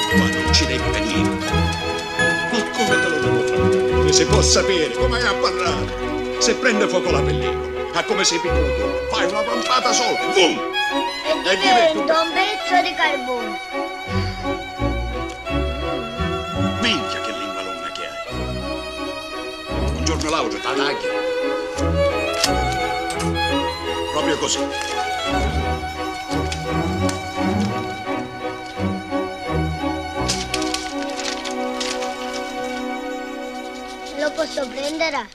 qua non ci devi venire. Ma come te lo devo fare? Che si può sapere come hai a parlare? Se prende fuoco la pellicola, a come sei piccolo tu, fai una pampata sola, boom! E divento un pezzo di carbone. Minchia che lingua lunga che hai. Un giorno l'auto ti tagli. Proprio così. loco sorprenderá.